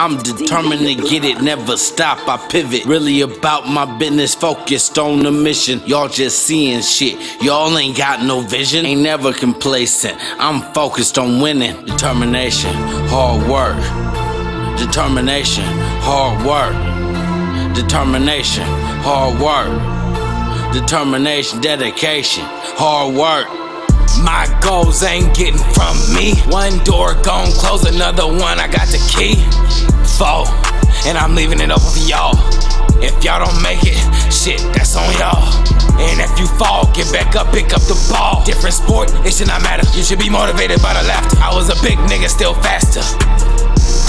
I'm determined to get it, never stop. I pivot. Really about my business, focused on the mission. Y'all just seeing shit. Y'all ain't got no vision. Ain't never complacent. I'm focused on winning. Determination, hard work. Determination, hard work. Determination, hard work. Determination, dedication, hard work. My goals ain't getting from me. One door gon' close, another one, I got the key. And I'm leaving it open for y'all. If y'all don't make it, shit, that's on y'all. And if you fall, get back up, pick up the ball. Different sport, it should not matter. You should be motivated by the laughter. I was a big nigga, still faster.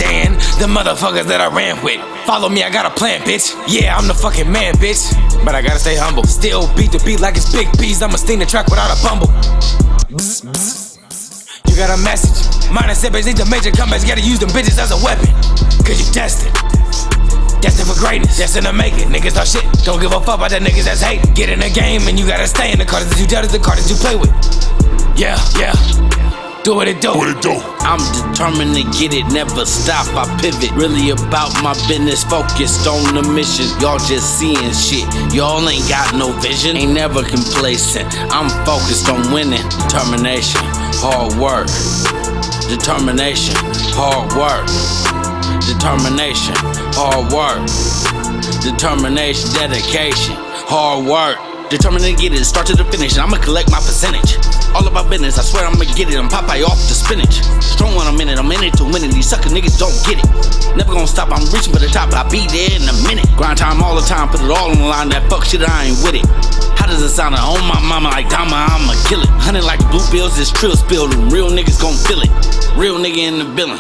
Dan, the motherfuckers that I ran with. Follow me, I got a plan, bitch. Yeah, I'm the fucking man, bitch. But I gotta stay humble. Still beat the beat like it's big bees. I'ma sting the track without a bumble. Bzz, bzz. You got a message. Minor setbacks need to major comebacks. Gotta use them bitches as a weapon. Cause you destined. Destined for greatness, destined to make it. Niggas talk shit. Don't give a fuck about that niggas that's hate. Get in the game and you gotta stay in the cards that you dealt, the cards that you play with. Yeah, yeah. Do what it do. What it do? I'm determined to get it, never stop. I pivot. Really about my business, focused on the mission. Y'all just seeing shit. Y'all ain't got no vision. Ain't never complacent. I'm focused on winning. Determination, hard work. Determination, hard work. Determination, hard work. Determination, dedication, hard work. Determined to get it, start to the finish, and I'ma collect my percentage. All about business, I swear I'ma get it. I'm Popeye off the spinach. Strong when I'm in it, I'm in it to win it. These sucker niggas don't get it. Never gonna stop, I'm reaching for the top, I'll be there in a minute. Grind time all the time, put it all on the line. That fuck shit, I ain't with it. How does it sound? On my mama, like Dahmer, I'ma kill it. Hunting like the blue bills, this trill spilled, and real niggas gon' feel it. Real nigga in the building.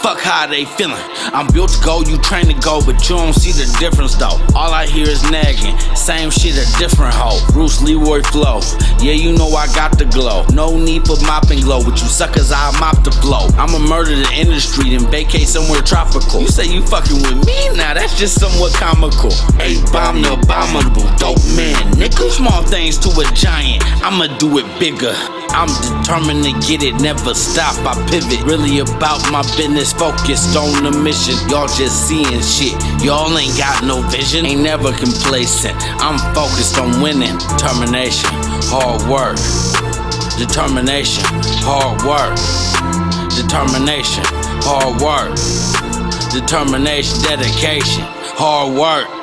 Fuck how they feeling. I'm built to go, you train to go, but you don't see the difference though. All I hear is nagging. Same shit, a different hoe. Bruce Leroy flow. Yeah, you know I got the glow. No need for mopping glow. With you suckers, I mop the flow. I'ma murder the industry, then vacate somewhere tropical. You say you fucking with me now, that's just somewhat comical. A bomb the abominable, dope man. Nickel small things to a giant. I'ma do it bigger. I'm determined to get it, never stop. I pivot. Really about my business, focused on the mission. Y'all just seeing shit. Y'all ain't got no vision, ain't never complacent. I'm focused on winning. Determination, hard work. Determination, hard work. Determination, hard work. Determination, dedication, hard work.